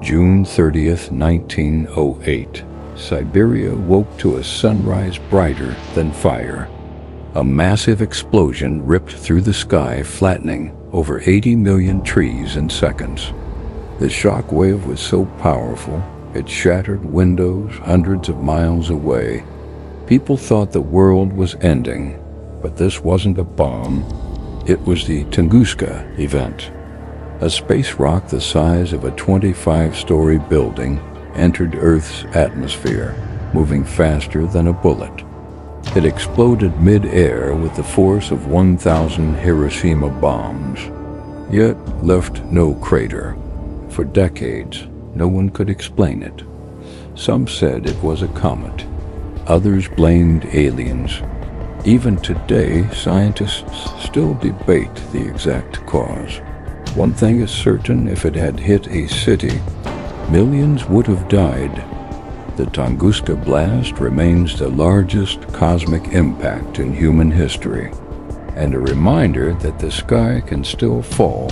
June 30th, 1908. Siberia woke to a sunrise brighter than fire. A massive explosion ripped through the sky, flattening over 80 million trees in seconds. The shock wave was so powerful, it shattered windows hundreds of miles away. People thought the world was ending, but this wasn't a bomb. It was the Tunguska event. A space rock the size of a 25-story building entered Earth's atmosphere, moving faster than a bullet. It exploded mid-air with the force of 1,000 Hiroshima bombs, yet left no crater. For decades, no one could explain it. Some said it was a comet. Others blamed aliens. Even today, scientists still debate the exact cause. One thing is certain, if it had hit a city, millions would have died. The Tunguska blast remains the largest cosmic impact in human history, and a reminder that the sky can still fall